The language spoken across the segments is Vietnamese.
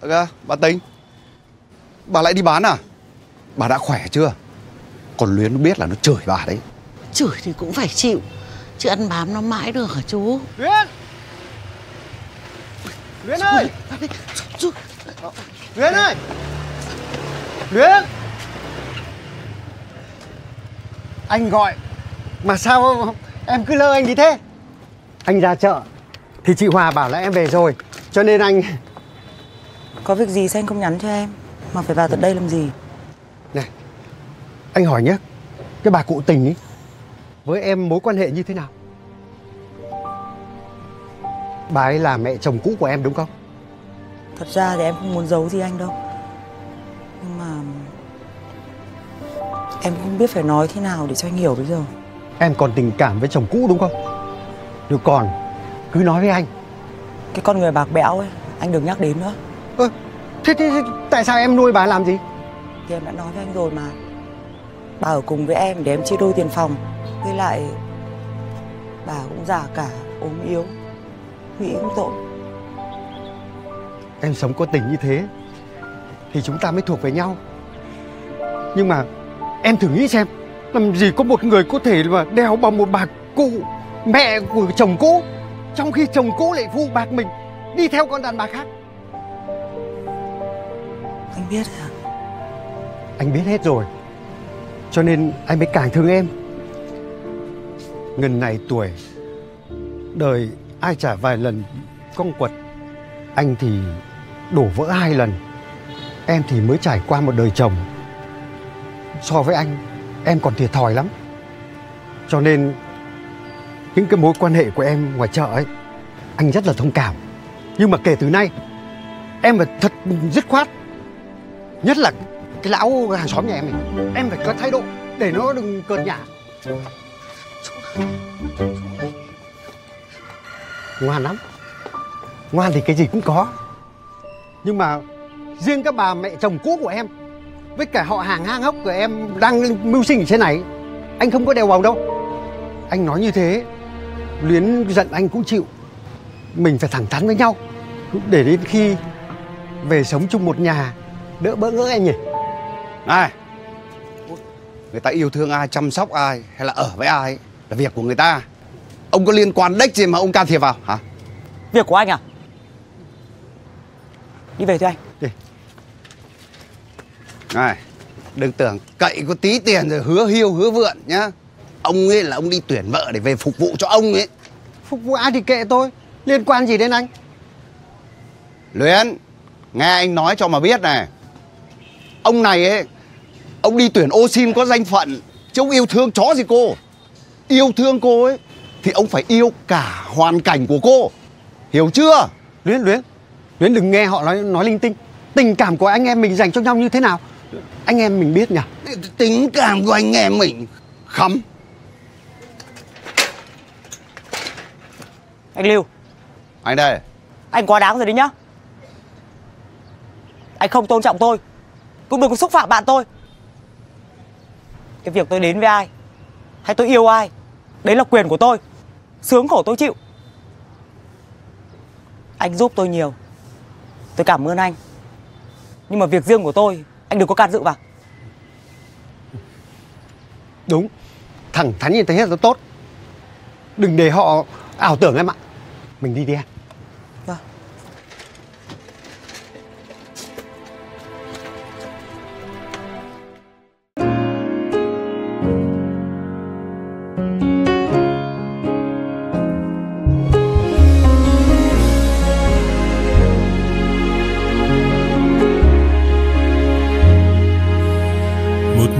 À, bà Tính Bà lại đi bán à? Bà đã khỏe chưa? Còn Luyến nó biết là nó chửi bà đấy. Chửi thì cũng phải chịu Chứ ăn bám nó mãi được hả chú? Luyến! Luyến ơi! Chú, Luyến ơi! Luyến! Anh gọi Mà sao em cứ lơ anh đi thế? Anh ra chợ Thì chị Hòa bảo là em về rồi Cho nên anh Có việc gì sao anh không nhắn cho em? Mà phải vào tận đây làm gì? Này Anh hỏi nhé Cái bà cụ tình ấy Với em mối quan hệ như thế nào? Bà ấy là mẹ chồng cũ của em đúng không? Thật ra thì em không muốn giấu gì anh đâu. Nhưng mà Em không biết phải nói thế nào để cho anh hiểu bây giờ. Em còn tình cảm với chồng cũ đúng không? Nếu còn Cứ nói với anh. Cái con người bạc bẽo ấy Anh đừng nhắc đến nữa Ơ thế, thế, thế tại sao em nuôi bà làm gì? Thì em đã nói với anh rồi mà. Bà ở cùng với em để em chia đôi tiền phòng. Với lại Bà cũng già cả ốm yếu. Nghĩ cũng tội. Em sống có tình như thế Thì chúng ta mới thuộc về nhau. Nhưng mà Em thử nghĩ xem Làm gì có một người có thể mà đeo bằng một bà cụ Mẹ của chồng cũ Trong khi chồng cũ lại phụ bạc mình Đi theo con đàn bà khác anh biết à Anh biết hết rồi. Cho nên anh mới càng thương em. Ngần này tuổi, Đời ai trả vài lần cong quật, Anh thì đổ vỡ hai lần. Em thì mới trải qua một đời chồng. So với anh, Em còn thiệt thòi lắm. Cho nên, Những cái mối quan hệ của em ngoài chợ ấy, Anh rất là thông cảm. Nhưng mà kể từ nay, Em phải thật dứt khoát. Nhất là cái lão hàng xóm nhà em này. Em phải có thái độ Để nó đừng cợt nhả. Ngoan lắm. Ngoan thì cái gì cũng có. Nhưng mà Riêng các bà mẹ chồng cũ của em, Với cả họ hàng hang hốc của em Đang mưu sinh ở trên này, Anh không có đèo vào đâu. Anh nói như thế, Luyến giận anh cũng chịu. Mình phải thẳng thắn với nhau, Để đến khi Về sống chung một nhà Đỡ bỡ ngỡ anh nhỉ? Này Người ta yêu thương ai, chăm sóc ai Hay là ở với ai Là việc của người ta. Ông có liên quan đếch gì mà ông can thiệp vào hả? Việc của anh à? Đi về thôi anh. Đi. Này Đừng tưởng cậy có tí tiền rồi hứa hiêu hứa vượn nhá. Ông ấy là ông đi tuyển vợ để về phục vụ cho ông ấy. Phục vụ ai thì kệ tôi. Liên quan gì đến anh? Luyến Nghe anh nói cho mà biết này Ông này ấy Ông đi tuyển ô xin có danh phận Chứ ông yêu thương chó gì cô? Yêu thương cô ấy Thì ông phải yêu cả hoàn cảnh của cô. Hiểu chưa? Luyến Luyến. Luyến đừng nghe họ nói nói linh tinh. Tình cảm của anh em mình dành cho nhau như thế nào? Anh em mình biết nhỉ? Tình cảm của anh em mình Khắm. Anh Lưu. Anh đây. Anh quá đáng rồi đấy nhá. Anh không tôn trọng tôi cũng đừng có xúc phạm bạn tôi. Cái việc tôi đến với ai? Hay tôi yêu ai? Đấy là quyền của tôi. Sướng khổ tôi chịu. Anh giúp tôi nhiều. Tôi cảm ơn anh. Nhưng mà việc riêng của tôi, Anh đừng có can dự vào. Đúng. Thẳng thắn như thế là tốt. Đừng để họ ảo tưởng em ạ. Mình đi đi em.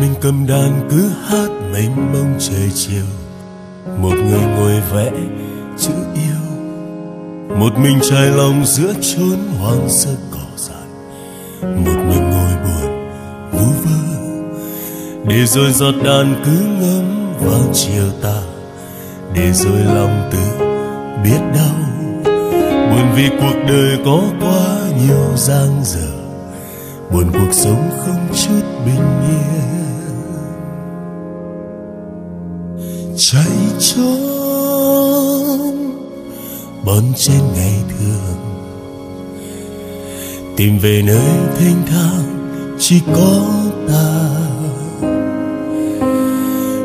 Mình cầm đàn cứ hát mênh mông trời chiều. Một người ngồi vẽ chữ yêu, một mình trải lòng giữa chốn hoang sơ cỏ dại. Một mình ngồi buồn, vu vơ, để rồi giọt đàn cứ ngấm vào chiều tà để rồi lòng tự biết đau, buồn vì cuộc đời có quá nhiều giang dở. Buồn cuộc sống không chút bình yên. Chạy trốn. Bon trên ngày thường tìm về nơi thanh thang chỉ có ta.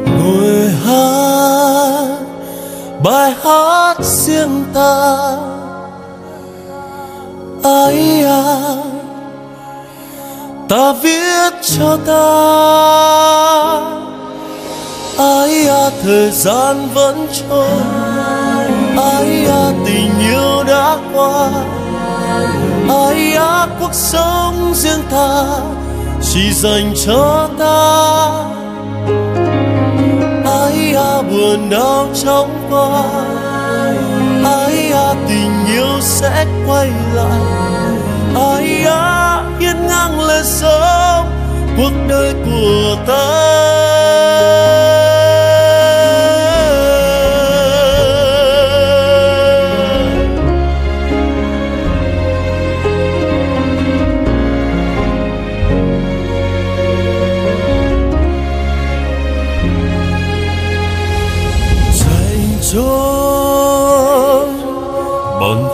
Ngồi hát bài hát riêng ta. Ai à ta viết cho ta ai à thời gian vẫn trôi. Ai à tình yêu đã qua. Ai à cuộc sống riêng ta chỉ dành cho ta. Ai à buồn đau chóng qua ai à tình yêu sẽ quay lại. Ai à hiên ngang lên sống cuộc đời của ta.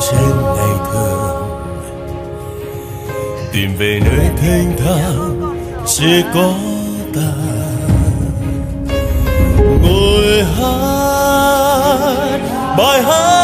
Trên ngày thường. Tìm về nơi thanh thang, chỉ có ta. Ngồi hát, bài hát.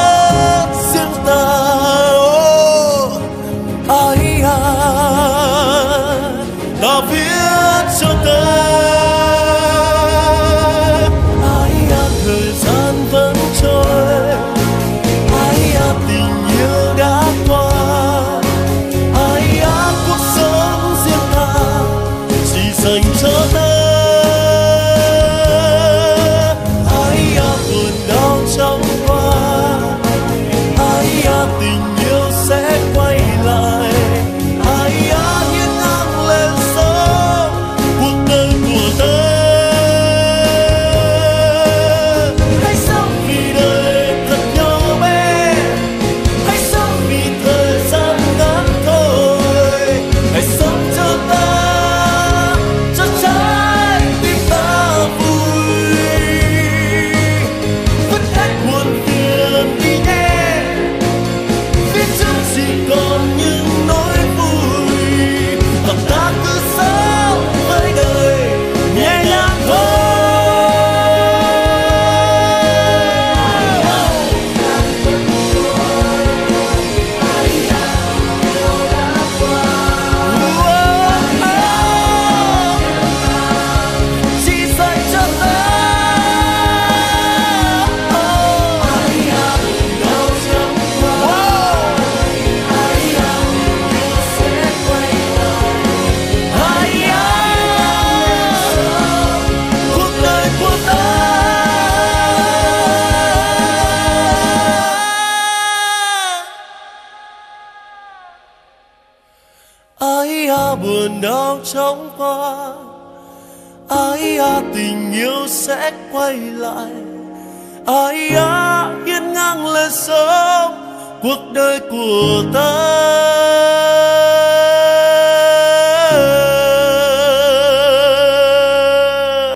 Ai tình yêu sẽ quay lại. Ai à hiên ngang lên sớm, cuộc đời của ta.